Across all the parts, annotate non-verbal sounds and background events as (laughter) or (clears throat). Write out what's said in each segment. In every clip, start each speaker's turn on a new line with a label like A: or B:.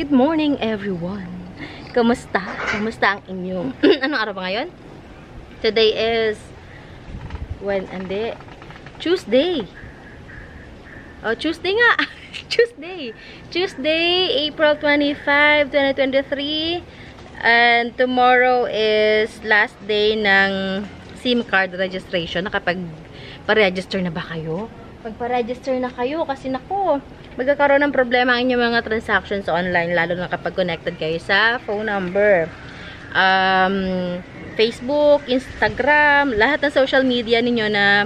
A: Good morning everyone. Kamusta? Kamusta ang inyong (clears throat) anong araw ba ngayon? Today is when ande Tuesday. Oh, Tuesday nga. (laughs) Tuesday. Tuesday, April 25, 2023. And tomorrow is last day ng SIM card registration. Nakapag pa-register na ba kayo? Magpa-register na kayo kasi nako, magkakaroon ng problema ang inyong mga transactions online lalo na kapag connected kayo sa phone number. Um, Facebook, Instagram, lahat ng social media ninyo na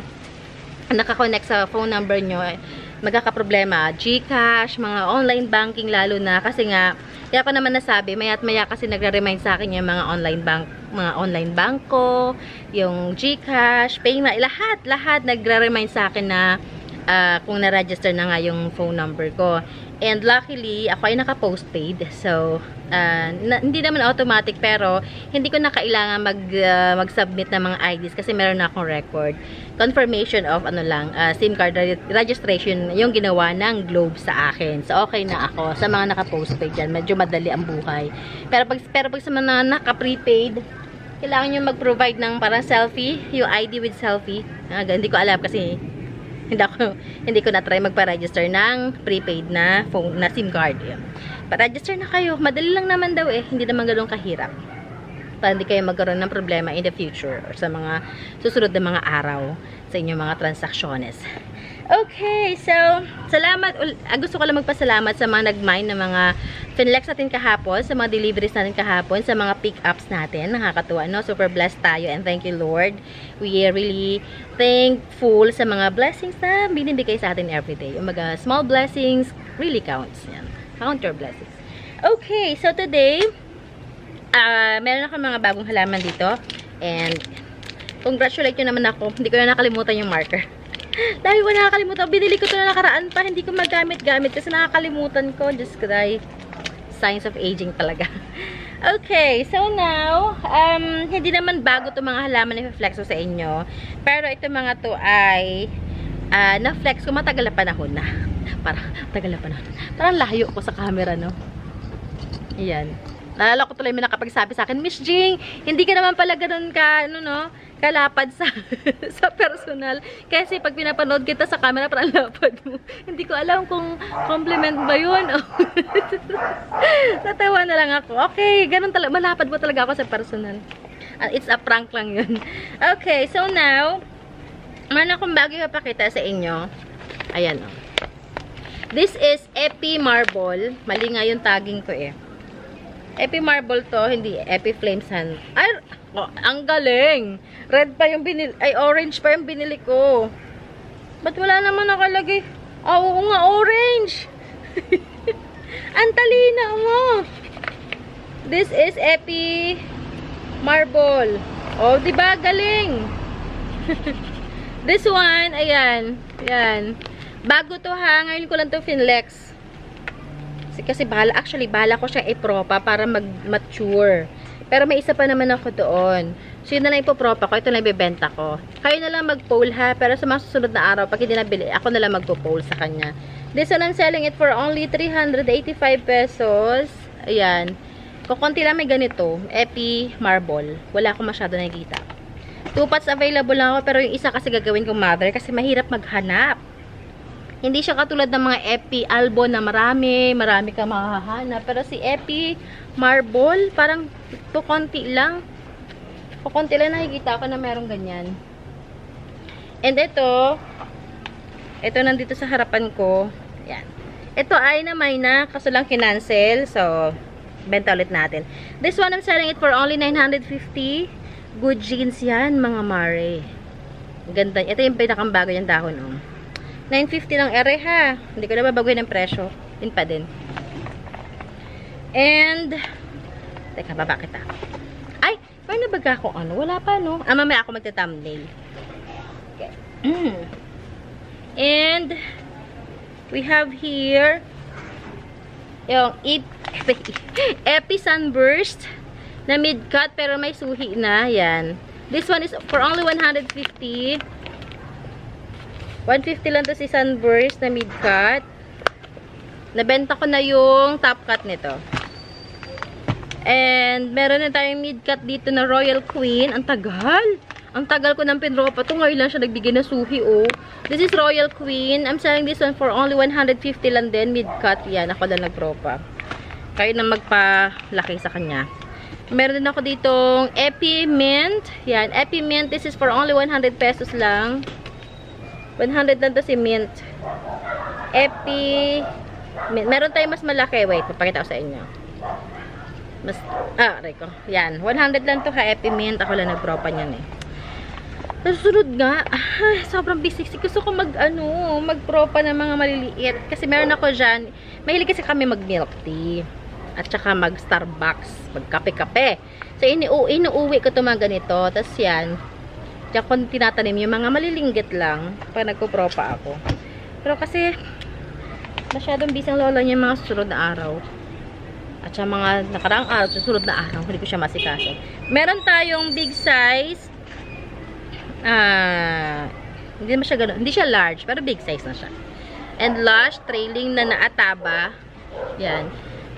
A: nakakonect sa phone number nyo, magkakaproblema. Gcash, mga online banking lalo na kasi nga, kaya ko naman nasabi, maya't maya kasi nagre-remind sa akin yung mga online bank, mga online banko, yung Gcash, Payma, lahat, lahat nagre-remind sa akin na uh, kung na-register na nga yung phone number ko. And luckily, ako ay naka-postpaid. So, uh, na, hindi naman automatic pero hindi ko na kailangan mag, uh, mag-submit ng mga IDs kasi meron na akong record. Confirmation of ano lang, uh, SIM card registration yung ginawa ng Globe sa akin. So, okay na ako. Sa mga naka-postpaid dyan, medyo madali ang buhay. Pero pag, pero pag sa mga naka-prepaid, kailangan nyo mag-provide ng parang selfie, yung ID with selfie. Uh, hindi ko alam kasi hindi ako hindi ko na try magpa-register ng prepaid na phone na SIM card. Pa-register na kayo. Madali lang naman daw eh. Hindi naman ganoon kahirap. Para hindi kayo magkaroon ng problema in the future or sa mga susunod na mga araw sa inyong mga transactions. Okay, so, salamat. Uh, gusto ko lang magpasalamat sa mga nag-mine na mga finlex natin kahapon, sa mga deliveries natin kahapon, sa mga pick-ups natin. Nakakatuwa, no? Super blessed tayo and thank you, Lord. We are really thankful sa mga blessings na binibigay sa atin everyday. Yung mga small blessings really counts. Yan. Count your blessings. Okay, so today, uh, meron ako mga bagong halaman dito. And, congratulate nyo naman ako. Hindi ko na nakalimutan yung marker. Dahil ko nakakalimutan. Binili ko ito na nakaraan pa. Hindi ko magamit-gamit kasi nakakalimutan ko. Just cry. Signs of aging talaga. (laughs) Okay, so now, um, hindi naman bago itong mga halaman na flexo sa inyo. Pero ito mga to ay uh, na-flex ko matagal na panahon na. Para, matagal na panahon. Parang layo ko sa camera, no? Ayan. Nalala ko tuloy may nakapagsabi sa akin, Miss Jing, hindi ka naman pala ganun ka, ano no, kalapad sa (laughs) sa personal. Kasi pag pinapanood kita sa camera, parang lapad mo. Hindi ko alam kung compliment ba yun. (laughs) Natawa na lang ako. Okay, ganun talaga. Malapad mo talaga ako sa personal. Uh, it's a prank lang yun. (laughs) Okay, so now, man akong bago ipapakita sa inyo. Ayan o. Oh. This is Epi Marble. Mali nga yung tagging ko eh. Epi Marble to, hindi Epi Flames Hand. Ay, Oh, ang galing. Red pa yung binili. Ay, orange pa yung binili ko. Ba't wala naman nakalagay? Oh, nga, orange. (laughs) ang talina mo. This is Epi Marble. Oh, di ba Galing. (laughs) This one, ayan. Ayan. Bago to ha. Ngayon ko lang to finlex. Kasi, bahala, actually, bahala ko siya ipropa para mag-mature. Pero may isa pa naman ako doon. So, yun na lang ipopropa ko. Ito na ibibenta ko. Kayo na lang mag-poll ha. Pero sa mga susunod na araw, pag hindi nabili, ako na lang magpo-poll sa kanya. This one, I'm selling it for only 385 pesos. Ayan. Kukunti lang may ganito. Epi Marble. Wala akong masyado nakikita. Two pots available lang ako. Pero yung isa kasi gagawin kong mother kasi mahirap maghanap. Hindi siya katulad ng mga Epi Albo na marami, marami ka makahanap. Pero si Epi Marble, parang to konti lang. O konti lang nakikita ko na meron ganyan. And ito, ito nandito sa harapan ko. Yan. Ito ay namay na, kaso lang kinancel. So, benta ulit natin. This one, I'm selling it for only 950. Good jeans yan, mga mare. Ganda. Ito yung pinakang bago yung dahon, oh. 950 lang ere ha. Hindi ko na babaguhin ang presyo. Yun pa din. And, teka, baba kita. Ay, may nabaga ako ano. Wala pa, no? Ah, mamaya ako magta-thumbnail. Okay. (clears throat) And, we have here, yung (laughs) Epi Sunburst na mid-cut pero may suhi na. Yan. This one is for only 150 150 lang to si Sunburst na mid-cut. Nabenta ko na yung top cut nito. And, meron na tayong mid-cut dito na Royal Queen. Ang tagal! Ang tagal ko ng pinropa. Ito ngayon lang siya nagbigay na suhi, oh. This is Royal Queen. I'm selling this one for only 150 lang din. Mid-cut. Yan, ako lang nagpropa. Kayo na magpalaki sa kanya. Meron din ako ditong Epi Mint. Yan, Epi Mint. This is for only 100 pesos lang. 100 lang to si Mint. Epi Mint. Meron tayong mas malaki. Wait, papakita ko sa inyo. Mas, ah, aray ko. Yan. 100 lang to ha, Epi Mint. Ako lang nagpropa niyan eh. Susunod nga, ay, sobrang busy. Gusto ko mag, ano, magpropa ng mga maliliit. Kasi meron ako dyan. Mahilig kasi kami mag milk tea. At saka mag Starbucks. Mag kape-kape. So, inu inuuwi ko ito mga ganito. Tapos yan. Diyan ko tinatanim yung mga malilinggit lang. Pag nagpo-propa ako. Pero kasi, masyadong busy ang lola niya mga susunod na araw. At sa mga nakaraang araw, susunod na araw, hindi ko siya masikaso. Meron tayong big size. Ah, hindi naman siya ganun. Hindi siya large, pero big size na siya. And lush, trailing na naataba. Yan.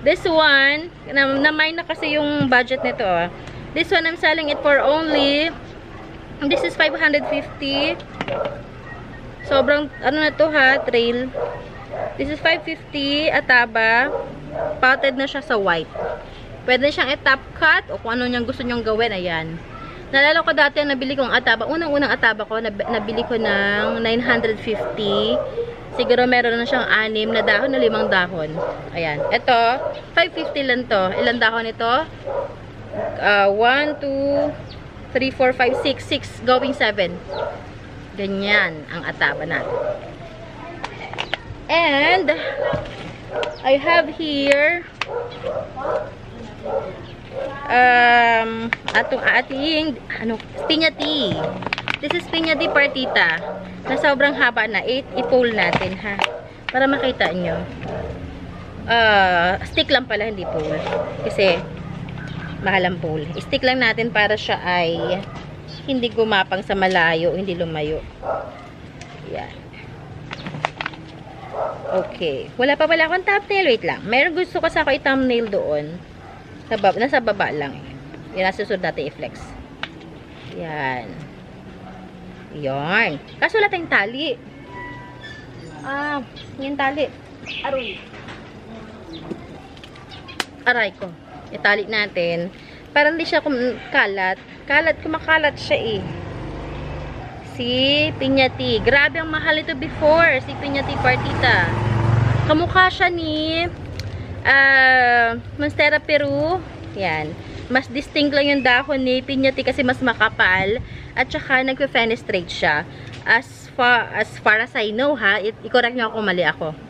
A: This one, na, na na kasi yung budget nito. ah. This one, I'm selling it for only, this is 550. Sobrang, ano na to ha, trail. This is 550, ataba. Potted na siya sa white. Pwede siyang i-top cut o kung ano niyang gusto niyang gawin, ayan. Nalala ko dati ang nabili kong ataba. Unang-unang ataba ko, nab nabili ko ng 950. Siguro meron na siyang anim na dahon na limang dahon. Ayan. Ito, 550 lang to. Ilang dahon ito? Uh, 1, 2, 3, 4, 5, 6, 6, going 7. Ganyan ang ataba natin. And, I have here um, atong ating ano, pinya. This is pinya tea partita. Na sobrang haba na. I-pull natin ha. Para makita nyo. Uh, stick lang pala, hindi pull. Kasi, mahal ang pull. I-stick lang natin para siya ay hindi gumapang sa malayo, hindi lumayo. Yan. Okay. Wala pa pala akong thumbnail. Wait lang. Meron gusto ko sa ako i-thumbnail doon. Sa baba, nasa baba lang. Yan, nasusunod natin i-flex. Yan. Yan. Kaso wala tayong tali. Ah, yung tali. Aroy. Aray ko. Itali natin. Para hindi siya kalat. Kalat, kumakalat siya eh. Si Pinyati. Grabe ang mahal ito before. Si Pinyati Partita. Kamukha siya ni uh, Monstera Peru. Yan. Mas distinct lang yung dahon ni Pinyati kasi mas makapal. At saka nagpe-fenestrate siya. As far as, far as I know ha, i-correct nyo ako mali ako.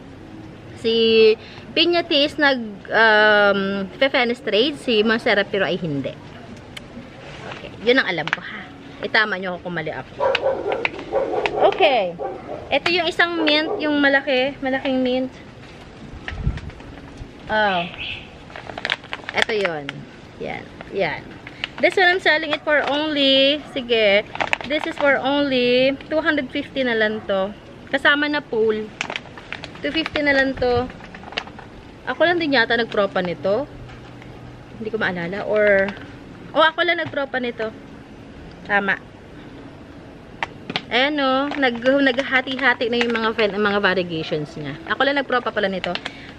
A: Si Pinyati is nag um, fenestrate, si Monstera Peru ay hindi. Okay. Yun ang alam ko ha. Itama nyo ako kung mali ako. Okay. Ito yung isang mint, yung malaki, malaking mint. Oh. Ito yon. Yan. Yan. This one I'm selling it for only, sige, this is for only 250 na lang to. Kasama na pool. 250 na lang to. Ako lang din yata nagpropa nito. Hindi ko maalala. Or, oh, ako lang nagpropa nito. Tama. Ayan o, nag, naghati-hati na yung mga, mga variegations niya. Ako lang nagpropa pala nito.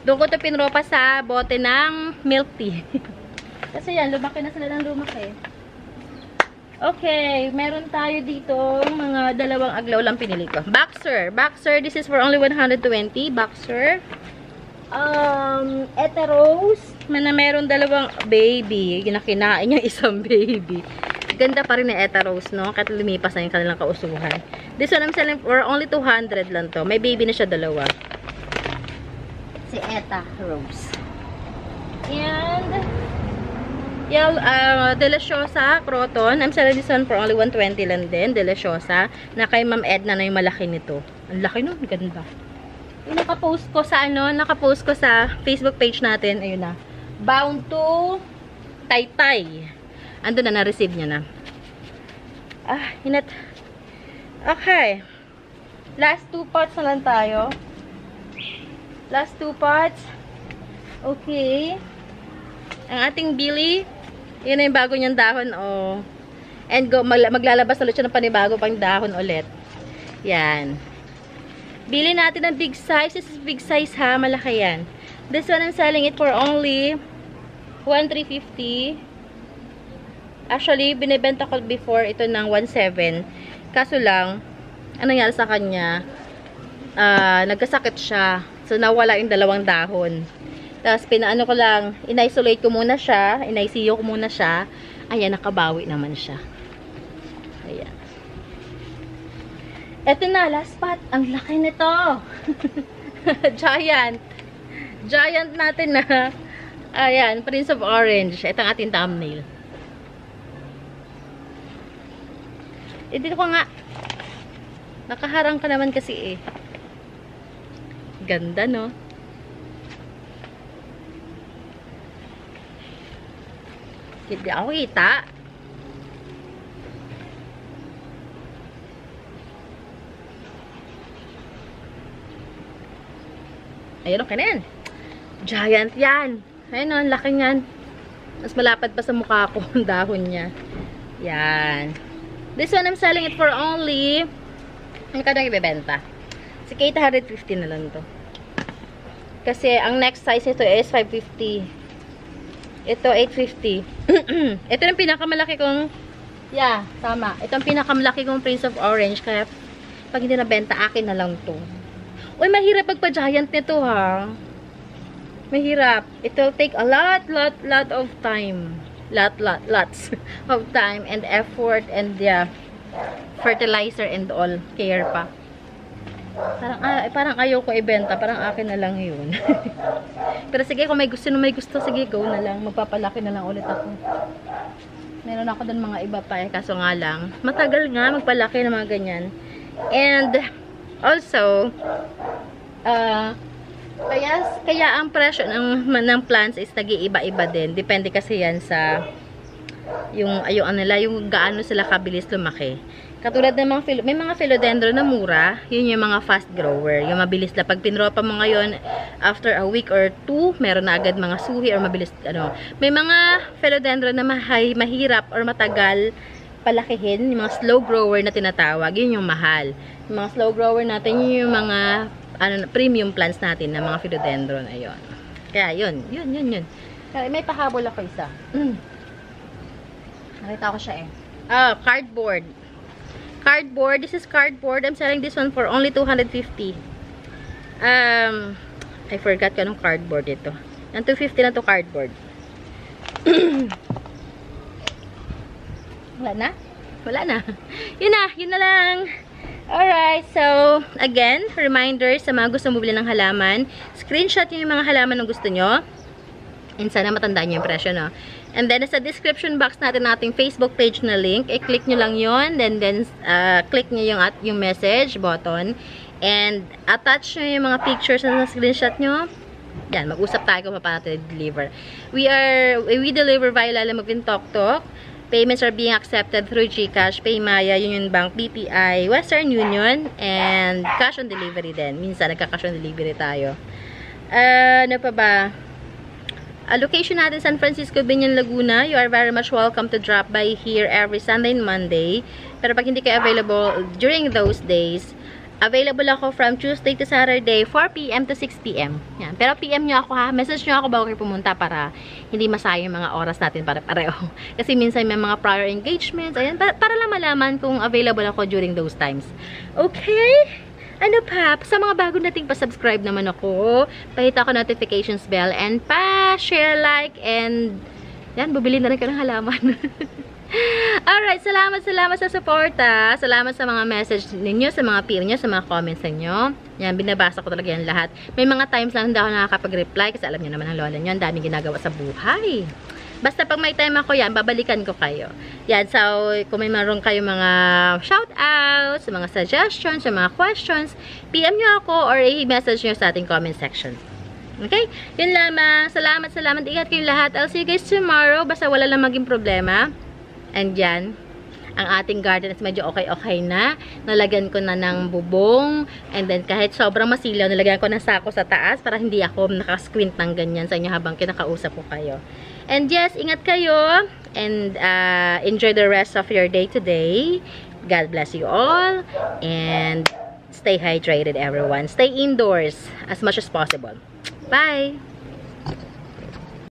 A: Doon ko ito pinropa sa bote ng milk tea. (laughs) Kasi yan, lumaki na sila ng lumaki. Okay, meron tayo dito mga dalawang aglaw lang pinili ko. Boxer. Boxer, this is for only 120. Boxer. Um, Eteros. Na meron dalawang baby. Ginakinain niya (laughs) isang baby. Ganda pa rin ni Eta Rose, no? Kahit lumipas na yung kanilang kausuhan. This one I'm selling for only 200 lang to. May baby na siya dalawa. Si Eta Rose. And, yung uh, Deliciosa Croton. I'm selling this one for only 120 lang din. Deliciosa. Na kay Ma'am Edna na yung malaki nito. Ang laki no? Ganda. Yung nakapost ko sa ano, nakapost ko sa Facebook page natin. Ayun na. Bound to Taytay. Ando na, na-receive niya na. Ah, hinat. Okay. Last two parts na lang tayo. Last two pots. Okay. Ang ating Billy, yun na yung bago niyang dahon, oh. And go, mag maglalabas ulit siya ng panibago pang dahon ulit. Yan. Bili natin ng big size. This is big size ha. Malaki yan. This one, I'm selling it for only 1,350. Actually, binibenta ko before ito ng 1,700. Kaso lang, ano nangyari sa kanya? Uh, nagkasakit siya. So, nawala yung dalawang dahon. Tapos, pinaano ko lang, in-isolate ko muna siya. In-ICU ko muna siya. Ayan, nakabawi naman siya. Ayan. Ito na, last spot. Ang laki nito. (laughs) Giant. Giant natin na. Ayan, Prince of Orange. Ito ang ating thumbnail. Eh, dito ko nga. Nakaharang ka naman kasi eh. Ganda, no? Hindi ako kita. Ayun, okay na yan. Giant yan. Ayun, ang laki niyan. Mas malapad pa sa mukha ko (laughs) ang dahon niya. Yan. This one, I'm selling it for only, ang kadang ibebenta. Si 850 na lang to. Kasi, ang next size ito is 550. Ito, 850. (clears throat) ito yung pinakamalaki kong, yeah, tama. Ito ang pinakamalaki kong Prince of Orange. Kaya, pag hindi nabenta, akin na lang to. Uy, mahirap pagpa-giant nito, ha. Mahirap. It will take a lot, lot, lot of time lot, lot, lots (laughs) of time and effort and yeah, fertilizer and all, care pa. Parang, ah, parang ayaw ko ibenta, parang akin na lang yun. (laughs) Pero sige, kung may gusto na may gusto, sige, go na lang. Magpapalaki na lang ulit ako. Meron ako doon mga iba pa, eh, kaso nga lang, matagal nga magpalaki ng mga ganyan. And, also, uh, kaya, kaya ang presyo ng, ng plants is nag-iiba-iba din. Depende kasi yan sa yung, yung ano nila, yung gaano sila kabilis lumaki. Katulad ng mga, philo, may mga philodendron na mura, yun yung mga fast grower. Yung mabilis na, pag pinropa mo ngayon, after a week or two, meron na agad mga suhi or mabilis, ano. May mga philodendron na mahay, mahirap or matagal palakihin, yung mga slow grower na tinatawag, yun yung mahal. Yung mga slow grower natin, yun yung mga ano, premium plants natin na mga philodendron. Ayun. Kaya yun, yun, yun, yun. Kaya may pahabol ako isa. Mm. Nakita ko siya eh. Ah, cardboard. Cardboard. This is cardboard. I'm selling this one for only 250. Um, I forgot ka nung cardboard ito. Ang 250 na to cardboard. (clears throat) Wala na? Wala na. (laughs) Yun na. Yun na lang. Alright, so, again, reminder sa mga gusto bumili ng halaman, screenshot nyo yung mga halaman na gusto nyo. And sana matandaan nyo yung presyo, no? And then, sa description box natin nating Facebook page na link, i-click nyo lang yon Then, then uh, click nyo yung, at, yung message button. And, attach nyo yung mga pictures na screenshot nyo. Yan, mag-usap tayo kung paano natin deliver. We are, we deliver via Lalamagin Talk Talk. Payments are being accepted through GCash, Paymaya, Union Bank, BPI, Western Union, and cash on delivery din. Minsan, nagka-cash on delivery tayo. Uh, ano pa ba? Allocation natin San Francisco, Binyan, Laguna. You are very much welcome to drop by here every Sunday and Monday. Pero pag hindi kayo available during those days, Available ako from Tuesday to Saturday, 4pm to 6pm. Yan. Pero PM nyo ako ha. Message nyo ako bago kayo pumunta para hindi masayang mga oras natin para pareho. (laughs) Kasi minsan may mga prior engagements. Ayan, para, para lang malaman kung available ako during those times. Okay? Ano pa? Sa mga bago nating pa-subscribe naman ako, pahita ko notifications bell and pa-share, like, and yan, bubili na rin ka ng halaman. (laughs) Alright, salamat, salamat sa suporta. Salamat sa mga message ninyo, sa mga peer nyo, sa mga comments ninyo. Yan, binabasa ko talaga yan lahat. May mga times lang hindi ako nakakapag-reply kasi alam nyo naman ang lola nyo, ang daming ginagawa sa buhay. Basta pag may time ako yan, babalikan ko kayo. Yan, so kung may maroon kayo mga shoutouts, mga suggestions, mga questions, PM nyo ako or i-message nyo sa ating comment section. Okay? Yun lamang. Salamat, salamat. Ingat kayong lahat. I'll see you guys tomorrow. Basta wala lang maging problema. And yan. Ang ating garden is medyo okay-okay na. Nalagyan ko na ng bubong. And then, kahit sobrang masilaw, nalagyan ko ng sako sa taas para hindi ako nakasquint ng ganyan sa inyo habang kinakausap ko kayo. And yes, ingat kayo. And uh, enjoy the rest of your day today. God bless you all. And stay hydrated, everyone. Stay indoors as much as possible. Bye!